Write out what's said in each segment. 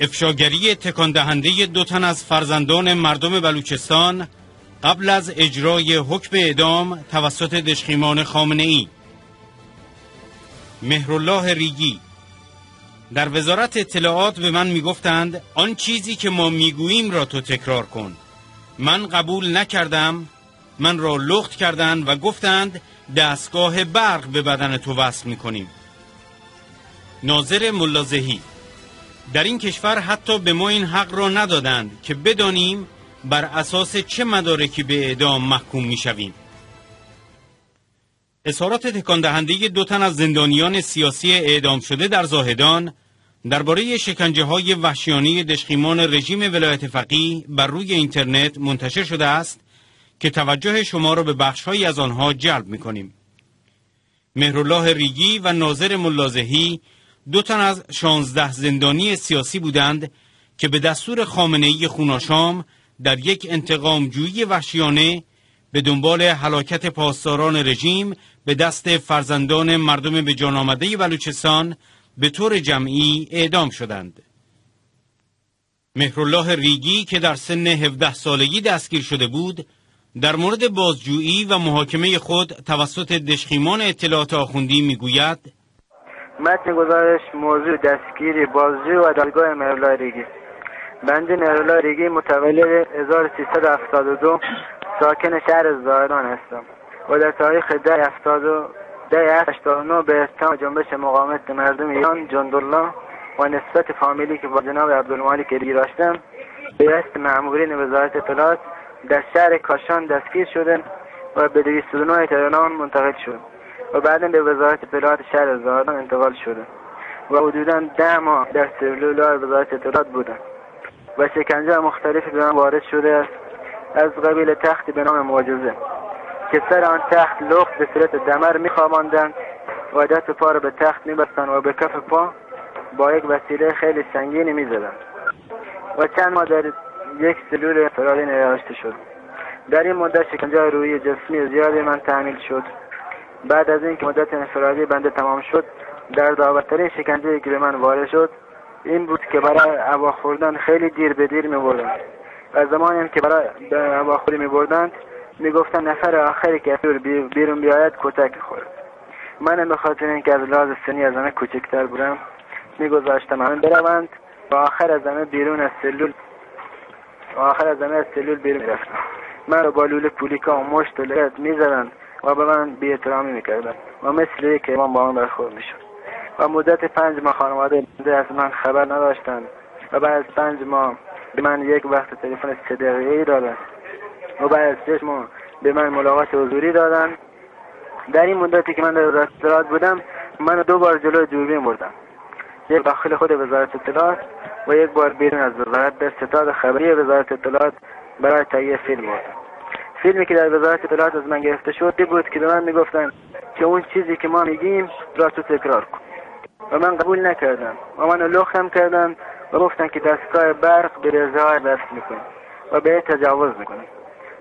افشاگری تکان دهنده دو تن از فرزندان مردم بلوچستان قبل از اجرای حکم اعدام توسط دشخیمان خامنه ای مهرالله ریگی. در وزارت اطلاعات به من می‌گفتند آن چیزی که ما می‌گوییم را تو تکرار کن. من قبول نکردم من را لخت کردند و گفتند دستگاه برق به بدن تو وصل می‌کنیم. ناظر ملازهی در این کشور حتی به ما این حق را ندادند که بدانیم بر اساس چه مدارکی به اعدام محکوم می‌شویم اظهارات تکان دهنده دو تن از زندانیان سیاسی اعدام شده در زاهدان درباره شکنجه های وحشیانه دشخیمان رژیم ولایت فقیه بر روی اینترنت منتشر شده است که توجه شما را به بخشهایی از آنها جلب می کنیم. مهرالله ریگی و ناظر ملازهی دو تن از شانزده زندانی سیاسی بودند که به دستور خامنه خوناشام در یک انتقامجویی وحشیانه به دنبال هلاکت پاسداران رژیم به دست فرزندان مردم به جان آمده بلوچستان به طور جمعی اعدام شدند. مهرالله ریگی که در سن 17 سالگی دستگیر شده بود در مورد بازجویی و محاکمه خود توسط دشخیمان اطلاعات آخوندی می‌گوید متن گزارش موضوع دستگیری بازجویی و دادگاه مهرالله ریگی. بنده مهرالله ریگی متولد 1372 ساکن شهر زاهدان هستم. و در تاریخ ده افتاد و ده به اتهام جنبش مقاومت مردم ایران جندالله و نسبت فامیلی که با جناب عبدالمالک ریگی داشتم به دست معمورین وزارت اطلاعات در شهر کاشان دستگیر شده و به 209 تهران منتقل شد. و بعدا به وزارت اطلاعات شهر زاهدان انتقال شده و حدودا ده ماه در سلولار وزارت اطلاعات بودن و شکنجه مختلفی به من وارد شده است از قبیل تختی به نام معجزه که سر آن تخت لخت به صورت دمر میخواباندند و دست پا را به تخت میبستند و به کف پا با یک وسیله خیلی سنگینی می‌زدند و چند ماه در یک سلول انفرادی نگهداشته شد. در این مدت شکنجه روی جسمی زیادی من تحمیل شد. بعد از اینکه مدت انفرادی بنده تمام شد در دعوتترین شکنجه که به من وارد شد. این بود که برای هوا خوردن خیلی دیر به دیر می بردند و زمانی که برای هوا خوری می بردند می گفتن نفر آخری که بیرون بیاید کتک خورد. من به خاطر اینکه از لحاظ سنی از همه کوچکتر بودم میگذاشتم همه بروند و آخر از همه بیرون از سلول و آخر از همه از سلول بیرون رفتم. من رو با لوله پولیکا و مشت و لگت و به من بی احترامی می‌کردن و مثل که من با من برخورد می‌شد. و مدت پنج ماه خانواده از من خبر نداشتند و بعد از پنج ماه به من یک وقت تلفن سه ای دادن و بعد از شش ماه به من ملاقات حضوری دادن در این مدتی که من در رستورات بودم من دو بار جلوی دوربین بردم. یک داخل خود وزارت اطلاعات و یک بار بیرون از وزارت در ستاد خبری وزارت اطلاعات برای تهیه فیلم بردم. فیلمی که در وزارت اطلاعات از من گرفته شد بود که به من می‌گفتن که اون چیزی که ما میگیم را تو تکرار کن. و من قبول نکردم. و من لختم کردن و گفتن که دستگاه برق به رضای بست می‌کنه و به تجاوز می‌کنه.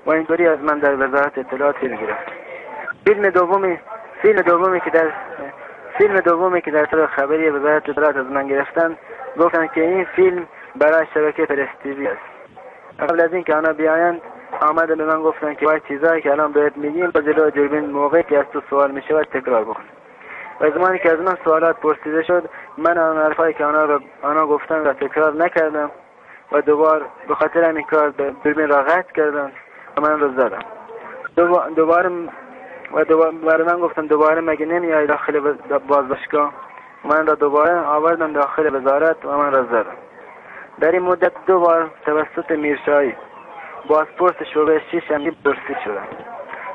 و اینطوری از من در وزارت اطلاعات فیلم گرفت. فیلم دومی فیلم دومی که در فیلم دومی که در طور خبری وزارت اطلاعات از من گرفتن گفتن که این فیلم برای شبکه پرستیوی است. قبل از اینکه آنها بیایند آمده به من گفتن که باید چیزایی که الان بهت میگیم با جلو جربین موقعی که از تو سوال میشه باید تکرار بکن. و زمانی که از من سوالات پرسیده شد من آن حرفایی که آنها, آنها گفتن را تکرار نکردم و دوبار به خاطر همین کار دوربین را قطع کردم و من را زدم. دوباره و دوباره من گفتم دوباره مگه نمیای داخل بازداشتگاه؟ من را دوباره آوردم داخل وزارت و من را زدم. در این مدت دو بار توسط میرشایی بازپرس شعبه شیش هم پرسی شدم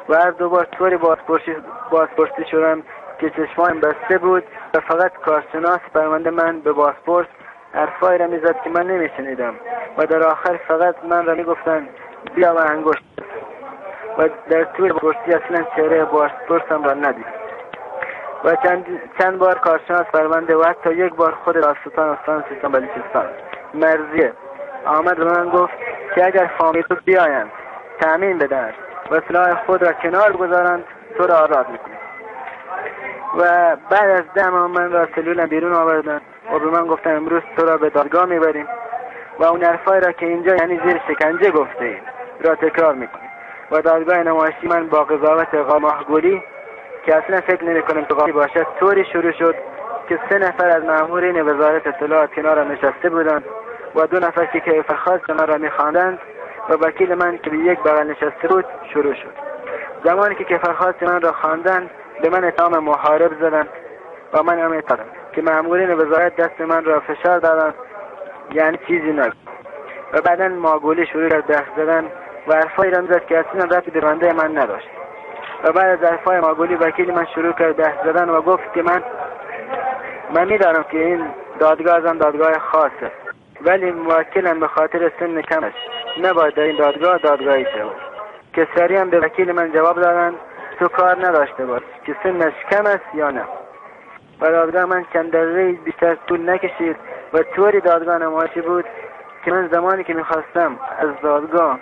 و از دوبار طوری بازپرسی, بازپرسی شدم که چشمان بسته بود و فقط کارشناس پرونده من به بازپرس حرفایی را می‌زد که من نمیشنیدم. و در آخر فقط من را می‌گفتن بیا و انگشت و در طول پرسی اصلا چهره بازپرسم را ندید. و چند, چند بار کارشناس پرونده و حتی یک بار خود راستان استان سیستان بلوچستان. مرزیه آمد به من گفت که اگر فامیل تو بیایند تأمین بدن و سلاح خود را کنار گذارند تو را آزاد می‌کنند و بعد از ده من را سلولم بیرون آوردن و به من گفتن امروز تو را به دادگاه می‌بریم و اون حرفای را که اینجا یعنی زیر شکنجه گفته ایم را تکرار می‌کنیم. و دادگاه نمایشی من با قضاوت قامحگولی که اصلا فکر نمی کنم که باشد طوری شروع شد که سه نفر از مامورین وزارت اطلاعات کنار نشسته بودند و دو نفر که خاص من را میخواندند و وکیل من که به یک بغل نشسته بود شروع شد. زمانی که خاص من را خواندند به من اتهام محارب زدند و من هم که مامورین وزارت دست من را فشار دادند یعنی چیزی نگفت. و بعدا ماگولی شروع کرد بحث زدن و حرفایی را می‌زد که اصلا رفت به من نداشت. و بعد از حرفای ماگولی وکیل من شروع کرد بحث زدن و گفت که من من می‌دانم که این دادگاه ازم دادگاه خاصه ولی موکلم به خاطر سن کمش نباید در این دادگاه دادگاهی شود. که سریع هم به وکیل من جواب دادن تو کار نداشته باش که سنش کم است یا نه. و دادگاه من چند دقیقه بیشتر طول نکشید و طوری دادگاه نمایشی بود که من زمانی که می‌خواستم از دادگاه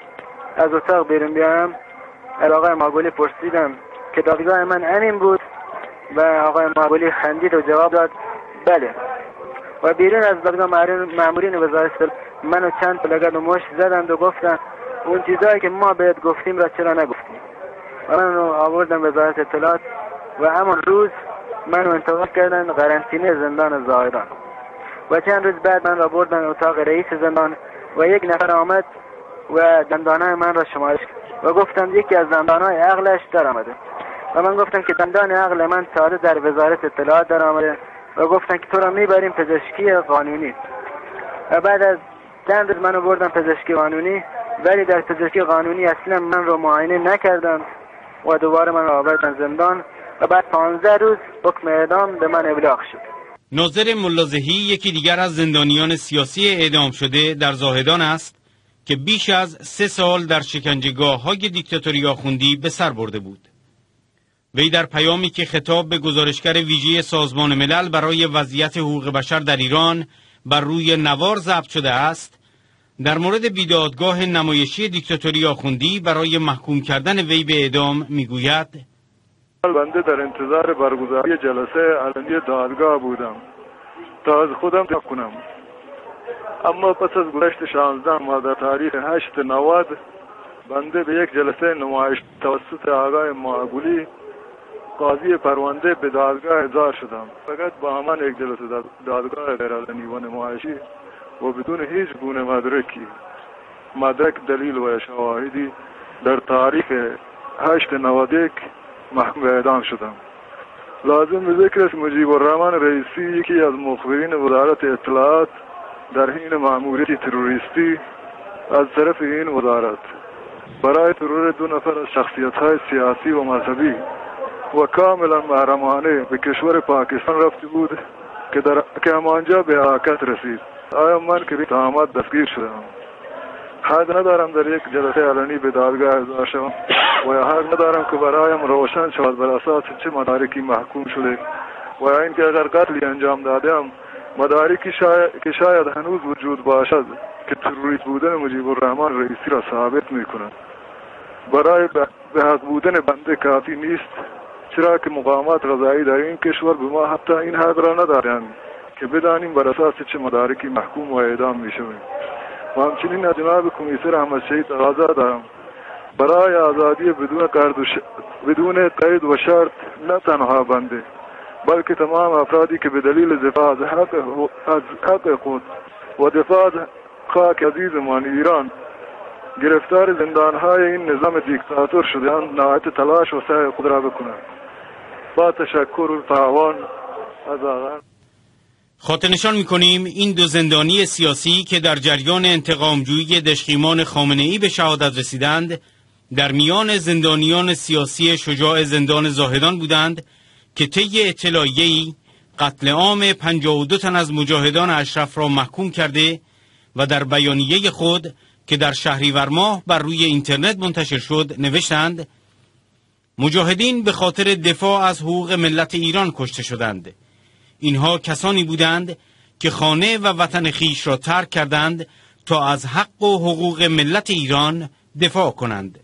از اتاق بیرون بیایم از آقای ماگولی پرسیدم که دادگاه من امین بود و آقای ماگولی خندید و جواب داد بله. و بیرون از دادگاه مامورین وزارت منو چند پلگد و زدند و گفتن اون چیزهایی که ما بهت گفتیم را چرا نگفتیم و من رو آوردم وزارت اطلاعات و همان روز منو انتقال کردن قرنطینه زندان زاهدان و چند روز بعد من را بردن اتاق رئیس زندان و یک نفر آمد و دندانه من را شمارش و گفتم یکی از دندانهای عقلش در آمده و من گفتم که دندان عقل من تازه در وزارت اطلاعات در آمده و گفتن که تو را می‌بریم پزشکی قانونی و بعد از چند روز منو بردم پزشکی قانونی ولی در پزشکی قانونی اصلا من رو معاینه نکردن و دوباره من را آوردن زندان و بعد 15 روز حکم اعدام به من ابلاغ شد ناظر ملازهی یکی دیگر از زندانیان سیاسی اعدام شده در زاهدان است که بیش از سه سال در شکنجهگاه های دیکتاتوری آخوندی به سر برده بود. وی در پیامی که خطاب به گزارشگر ویژه سازمان ملل برای وضعیت حقوق بشر در ایران بر روی نوار ضبط شده است در مورد بیدادگاه نمایشی دیکتاتوری آخوندی برای محکوم کردن وی به اعدام می‌گوید بنده در انتظار برگزاری جلسه علنی دادگاه بودم. تا از خودم کنم. اما پس از گذشت 16 ماه در تاریخ 8 نواد بنده به یک جلسه نمایش توسط آقای معقولی قاضی پرونده به دادگاه احضار شدم. فقط با همان یک جلسه دادگاه غیرعلنی و نمایشی و بدون هیچ گونه مدرکی. مدرک دلیل و شواهدی در تاریخ هشت نوادک محکوم به اعدام شدم. لازم به ذکر است مجیب الرحمن رئیسی یکی از مخبرین وزارت اطلاعات در حین معمولیت تروریستی از طرف این وزارت. برای ترور دو نفر از شخصیت های سیاسی و مذهبی و کاملا محرمانه به کشور پاکستان رفته بود که در که همانجا به حقیقت رسید. آیا من که تهمات دستگیر شدم؟ حد ندارم در یک جلسه علنی به دادگاه احضار شوم و حد ندارم که برایم روشن شود بر اساس چه مدارکی محکوم شده و اینکه اگر قتلی انجام دادم مدارکی که شاید هنوز وجود باشد که تروریست بودن مجیب الرحمن رئیسی را ثابت می کند برای به حق بودن بنده کافی نیست. چرا که مقامات غذایی در این کشور به ما حتی این حق را ندارند که بدانیم بر اساس چه مدارکی محکوم و اعدام می شویم و همچنین از جناب کمیسر احمد شهید تقاضا دارم برای آزادی بدون قید ش... بدون قید و شرط نه تنها بنده بلکه تمام افرادی که به دلیل دفاع از حق, از حق خود و دفاع از خاک عزیزمان ایران گرفتار زندانهای این نظام دیکتاتور شدهاند نهایت تلاش و سعی خود را بکنند. با تشکر تعاون از آغاز خاطر نشان می‌کنیم این دو زندانی سیاسی که در جریان انتقامجویی دشخیمان خامنه ای به شهادت رسیدند در میان زندانیان سیاسی شجاع زندان زاهدان بودند که طی اطلاعیه‌ای قتل عام 52 تن از مجاهدان اشرف را محکوم کرده و در بیانیه خود که در شهریور ماه بر روی اینترنت منتشر شد نوشتند مجاهدین به خاطر دفاع از حقوق ملت ایران کشته شدند. اینها کسانی بودند که خانه و وطن خیش را ترک کردند تا از حق و حقوق ملت ایران دفاع کنند.